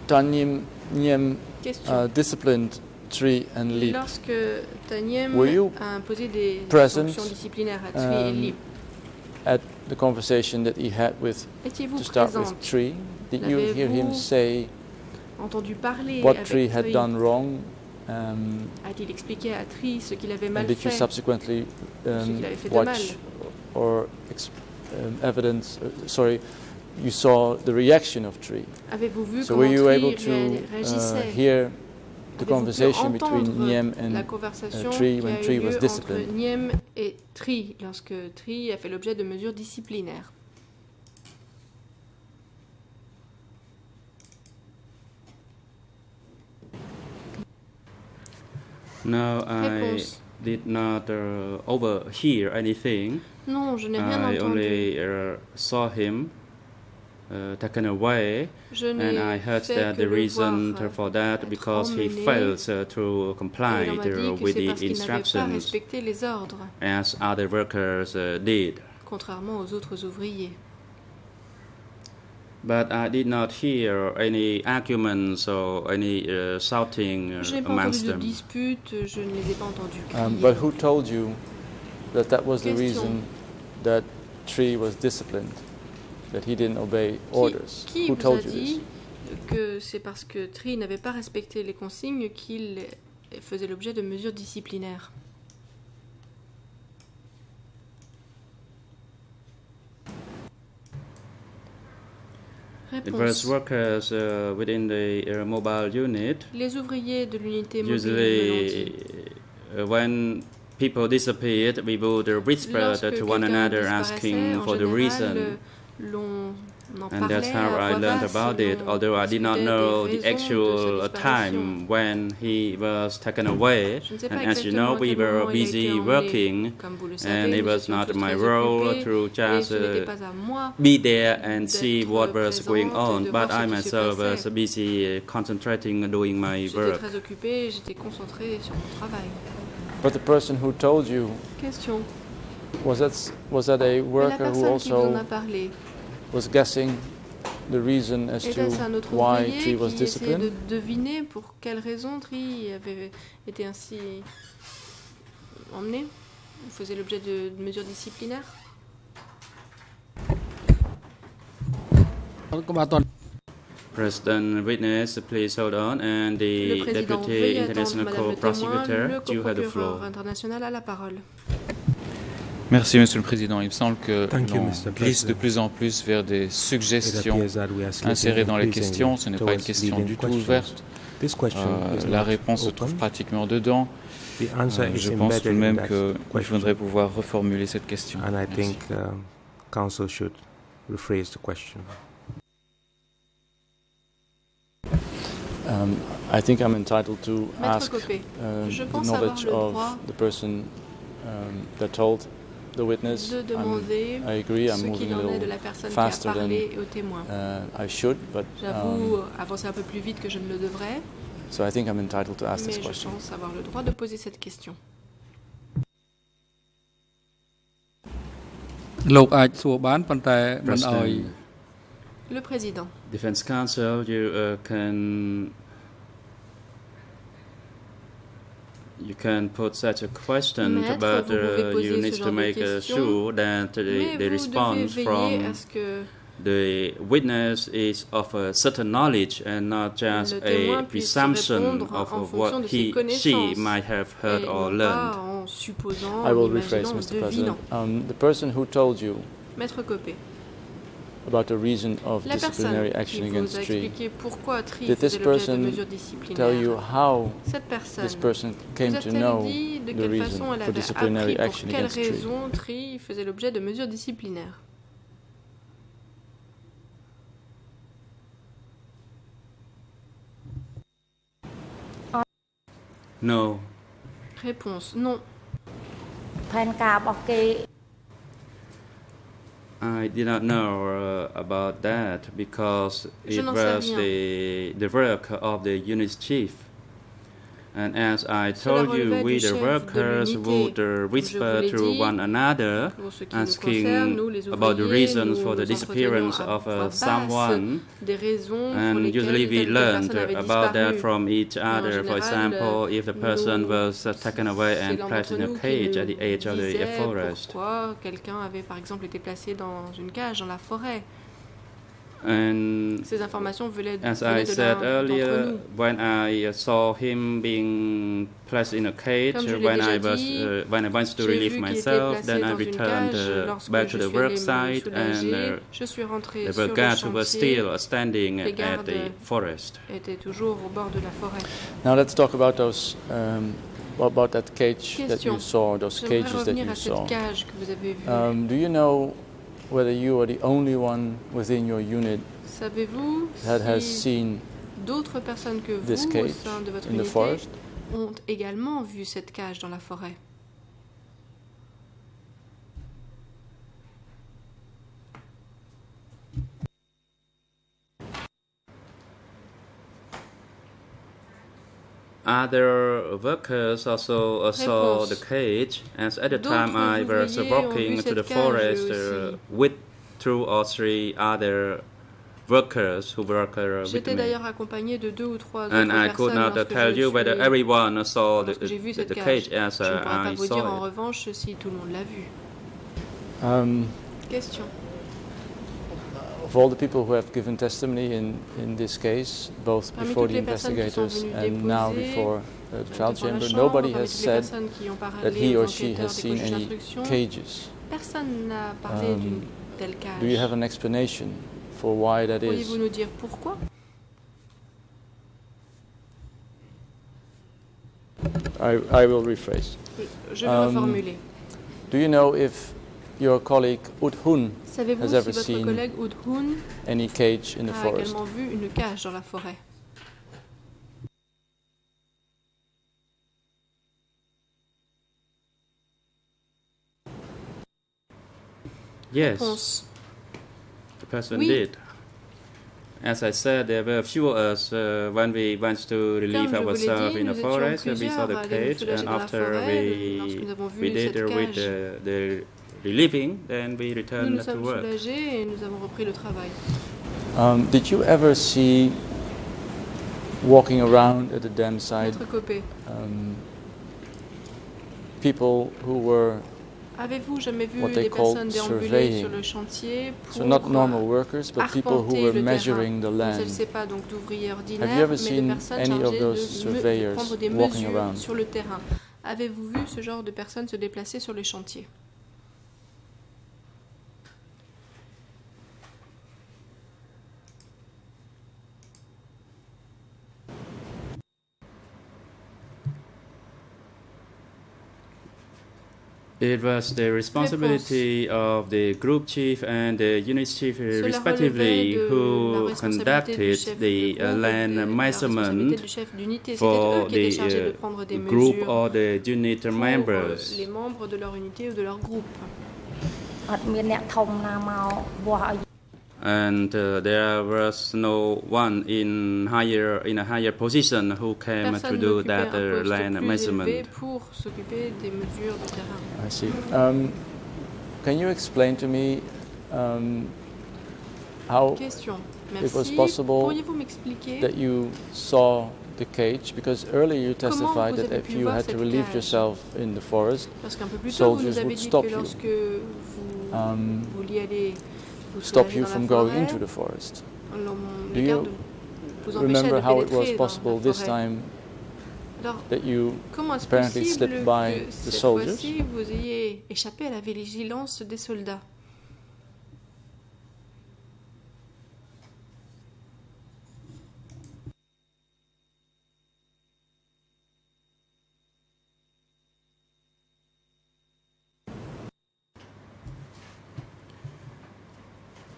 Tanyem Nyem, Question. uh, disciplined Tree and Leap, Lorsque Tanyem Were you a imposé des present, sanctions disciplinaires à Tree et um, at the conversation that he had with, to start with Tree, did you hear him say entendu parler what avec Tree had Tree done wrong? Um, A-t-il expliqué à Tree ce qu'il avait and mal did you fait subsequently um, qu'il avait fait de watch mal. or ex- um, evidence? Uh, sorry, you saw the reaction of Tree. Avez-vous vu So comment were you Tree able to uh, hear the conversation between la and conversation uh, Tree when Tree was disciplined? Niem et Tree lorsque Tree a fait l'objet de mesures disciplinaires? No, I did not uh, overhear anything. Non, je n'ai rien I entendu. only uh, saw him uh, taken away, Je and I heard that the reason voir, for that because he failed uh, to Et comply uh, with the instructions as other workers uh, did. contrairement aux autres ouvriers. But I did not hear any arguments or any uh, shouting uh, Je n'ai pas amongst entendu de them. disputes, je ne les ai pas entendus Um, crier. but who told you that that was the Question. reason that Tree was disciplined, that he didn't obey orders? Qui who vous a told you dit this? que c'est parce que Tree n'avait pas respecté les consignes qu'il faisait l'objet de mesures disciplinaires? Réponse. workers uh, within the uh, mobile unit. Les ouvriers de l'unité mobile uh, when people disappeared, we would whisper Lorsque to one another asking for the reason. Euh, l'on en And that's how I learned about it, although I did not know the actual sa uh, disparition. time when he was taken away. Je ne sais pas And as you know, we were moment il a été busy working, Comme vous le and savez, it was not my role to et just uh, pas à moi be there and see what was going on. But I myself was busy uh, concentrating on doing my work. très occupée, j'étais concentrée sur mon travail. But the person who told you Question. Was that, was that a worker who also was guessing the reason as eh to why Tree was disciplined? de deviner pour quelle raison Tree avait été ainsi emmené, faisait l'objet de, mesures disciplinaires? Witness, international la parole. Merci, Monsieur le Président. Il me semble que Thank you, l'on Mr. glisse de President. plus en plus vers des suggestions insérées dans les questions. Ce n'est pas une question du tout ouverte. This question Euh, la réponse se trouve pratiquement dedans. Euh, je pense tout de même qu'il question. faudrait pouvoir reformuler cette question. And I Merci. think um, council should rephrase the question. I think I'm entitled to Maître ask Copé, uh, je the knowledge le of the person um, that told the witness. de I'm- demander I agree, I'm ce qu'il moving a en est de little la personne qui a faster than parlé au témoin. uh, I should, but J'avoue um, avancer un peu plus vite que je ne le devrais, so I think I'm entitled to ask mais this je question. pense avoir le droit de poser cette question. លោកអាចសួរបានប៉ុន្តែមិនអោយ President, Le président. Defense Counsel, you uh, can you can put such a question, Maître, but uh, you need to make uh, question, sure that the, the response from à ce que the witness is of a certain knowledge and not just a presumption of of what he she might have heard or learned. pas en supposant, I will rephrase, Mr. President. Um, the person who told you Maître Copé, about the reason of la personne disciplinary qui action vous against a Tree, expliqué pourquoi Tri did this faisait l'objet de person mesures tell you disciplinaires, how cette personne this person came vous to a-t-elle know dit de the quelle reason façon elle for avait disciplinary appris action pour quelle against Tree? raison Tri faisait l'objet de mesures disciplinaires? No, Réponse non. I did not know uh, about that because it was the, the work of the unit chief. And as I told you, we the workers would uh, whisper to one another, pour ce qui nous concerne, nous, asking about the reasons for the disappearance of uh, someone. des raisons pour And usually we telle ou telle learned about that from each other. For example, if the person was uh, taken away and placed in a cage at the edge of the forest. And Ces informations venaient, As venaient I de said earlier, nous. when I uh, saw him being placed in a cage, Comme je l'ai when I was uh, when I went to relieve vu qu'il était myself, then I returned cage. uh, back to the suis work site, and soulager, uh, je suis rentré the sur le guards were still standing Les at the forest. au bord de la forêt. Now let's talk about those um, about that cage that you saw, those cages that you saw. cage que vous avez vue. Um, do you know whether you are the only one within your unit Savez-vous that has si seen d'autres personnes que vous au sein de votre unité ont également vu cette cage dans la forêt? Other workers also uh, saw the cage, as at the time I was walking to the forest uh, with two or three other workers who work uh, with me. accompagné de deux ou trois And I could not uh, tell you whether everyone saw the, lorsque j'ai vu the, the cage. cage as uh, I vous dire en saw it. revanche si tout le monde vu. Um, Question. Of all the people who have given testimony in, in this case, both Parmi before the les personnes qui sont investigators and now before uh, the trial chamber, chambre, nobody has said personnes qui ont parlé that he or she has seen any cages. Personne n'a parlé Um. Do you have an explanation for why that is? Nous dire pourquoi I, I will rephrase. Je vais Um, reformuler. Do you know if your colleague Ud Hun has ever votre seen collègue Hoon any cage in the forest? vu une cage dans la forêt Yes, Réponse. the person Oui. did. As I said, there were a few of us uh, when we went to relieve Comme je vous l'ai ourselves in the nous étions forest. We saw the à aller nous cage, and after forêt. We nous avons vu we did cette with the, the relieving, then we nous nous to sommes work. soulagés et nous avons repris le travail. Um, did you ever see walking around at the dam site um, people who were avez-vous jamais vu what they des personnes déambuler surveying? sur le chantier pour so not normal workers but people who were le measuring the ne land? s'agissait pas donc d'ouvriers Have you ordinaires, ever mais de seen personnes any of chargées de, prendre des mesures sur le terrain. Avez-vous vu ce genre de personnes se déplacer sur les chantiers? It was the responsibility of the group chief and the unit chief, respectively, who conducted the uh, land measurement for the uh, group or the unit members. les membres de leur unité ou de leur groupe. And uh, there was no one in higher in a higher position who came to do that uh, land measurement. pour s'occuper des mesures de terrain. I see. Um, can you explain to me um, how Question. it was possible that you saw the cage? Because earlier you testified that if you had to relieve cage? yourself in the forest, Parce qu'un peu plus tôt, vous soldiers nous avez would stop que you, vous um, vous stop you from going into the forest. Do you remember how it was possible this time that you apparently slipped by the soldiers? vous ayez échappé à la vigilance des soldats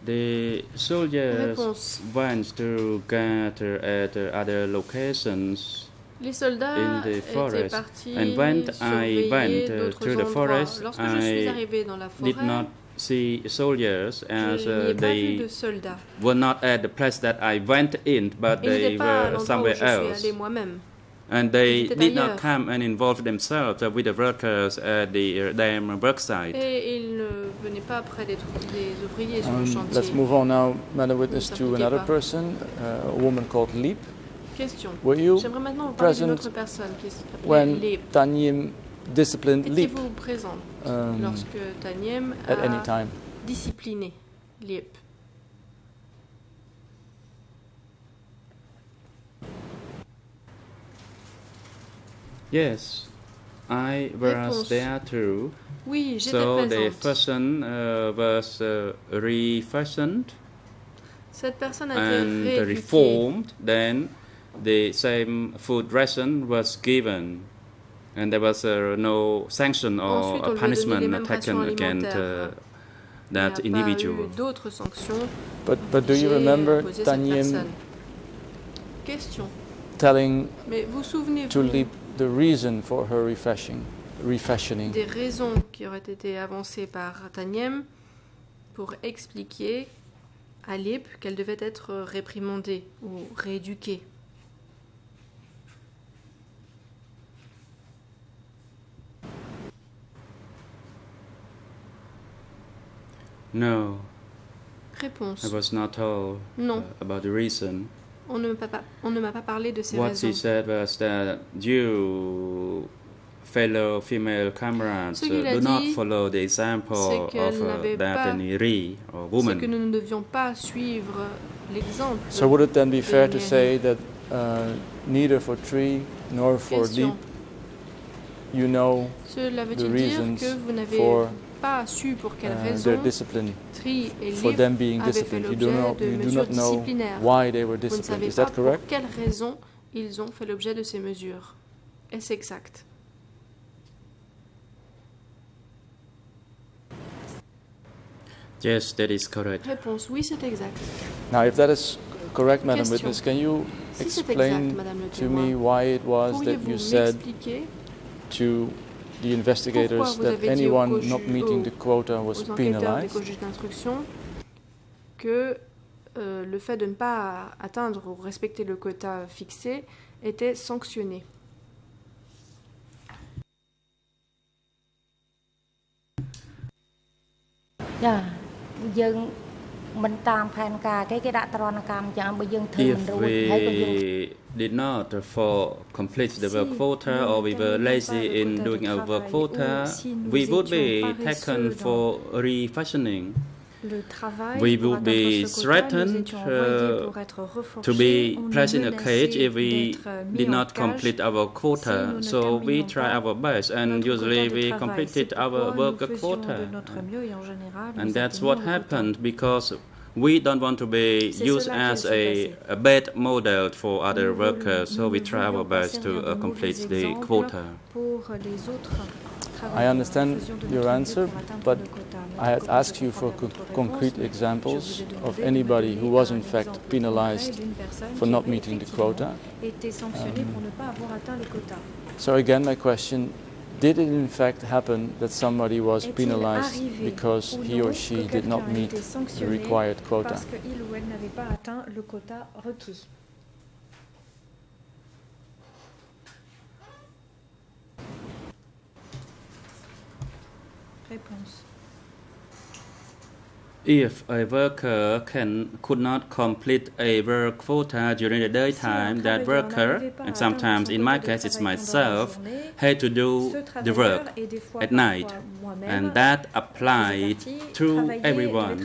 The soldiers Réponse. went to gather at other locations Les soldats in the forest. partis And when I went uh, to the forest, Lorsque je suis I did not see soldiers as uh, ai pas vu they de were not at the place that I went in, but Ils they n'étaient pas à were somewhere else. Allé moi-même. And they did not come and involve themselves with the workers at the uh, dam work site. Et ils ne venaient pas près des, des ouvriers sur le Um, chantier. let's move on now, Madam Witness, to another pas. person, uh, a woman called Leap. Question. Were you J'aimerais maintenant vous parler d'une present autre personne qui s'appelait when Leap. Tanyim disciplined Leap Étiez-vous présent um, lorsque Taniem at any a time? discipliné Leap Yes, I was there too. Oui, j'étais So the présente. person uh, was uh, refashioned Cette personne a and été reformed. Then the same food ration was given, and there was uh, no sanction or Ensuite, on a lui a donné les punishment mêmes taken against uh, Il n'y a that individual. eu d'autres sanctions But, but do you remember imposées Tanyim telling Mais vous to souvenez-vous Leap the reason for her refashioning? refashioning? des raisons qui auraient été avancées par Taniem pour expliquer à Lip qu'elle devait être réprimandée ou rééduquée No, Réponse. I was not told Non. uh, about the reason. On ne m'a pas, on ne m'a pas parlé de ces What raisons. she said was that you, fellow female comrades, Ce qu'il a do not dit, follow the example of uh, that or woman. que nous ne devions pas suivre l'exemple. So would it then be de fair to say that uh, neither for Tree nor for Question. Leap you know Cela the veut-il dire reasons que vous n'avez for pas su pour quelle uh, raison their discipline, Tri et for Lip them being avaient fait disciplined? You do l'objet not, de you do mesures not know disciplinaires. why they were Vous ne disciplined. savez Is pas that pour correct? quelle raison ils ont fait l'objet de ces mesures. Est-ce exact? Yes, that is correct. Réponse oui, c'est exact. Now, if that is correct, Madam Question. Witness, can you Si c'est explain exact, Madame le to me why it was that you said to the investigators that anyone not meeting the quota was penalized? que euh, le fait de ne pas atteindre ou respecter le quota fixé était sanctionné. Yeah. យើងមិនតាមផែនការគេគេដាក់ត្រណកម្មយ៉ាងបើយើងធ្វើមិន If រួចហើយក៏យើង we did not uh, for complete the work quota or we were lazy in doing our work quota, we would be taken for refashioning. Le travail We will be threatened uh, to be reforgés, on nous placed in a cage if we did not complete our quota. So we try our best, and usually we completed our work quota. mieux en général, And that's what happened because we don't want to be used as a, a bad model for other workers, so we try our best to uh, complete the quota. Pour les autres I understand your answer, but I had asked you for co concrete examples of anybody who was in fact penalized for not meeting the quota. Um, so again, my question, did it in fact happen that somebody was penalized because he or she did not meet the required quota? Réponse. If a worker can could not complete a work quota during the daytime, that worker, and sometimes in my case it's myself, had to do the work at night, and that applied to everyone.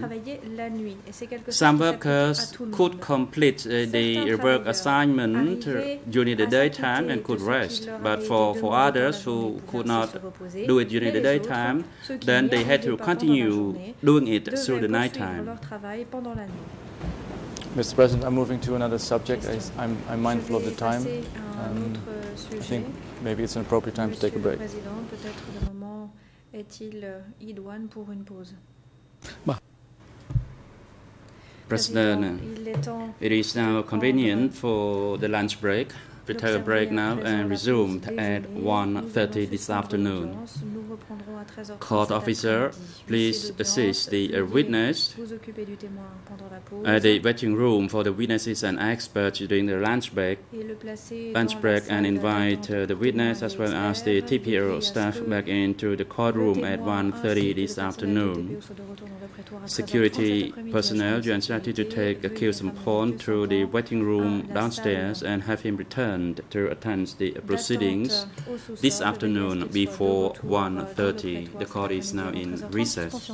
Some workers could complete uh, the work assignment during the daytime and could rest, but for, for others who could not do it during the daytime, then they had to continue doing it through the nighttime. Mr. President, I'm moving to another subject. I, am I'm mindful of the time. Um, I think maybe it's an appropriate time to take a break. President, it is now convenient for the lunch break we take a break now and resume at 1.30 this afternoon. Court officer, please assist the uh, witness at the waiting room for the witnesses and experts during the lunch break, lunch break and invite uh, the witness as well as the TPO staff back into the courtroom at 1.30 this afternoon. Security personnel, you are instructed to take accused Pawn through the waiting room downstairs and have him returned to attend the proceedings this afternoon before 1.30. The court is now in recess.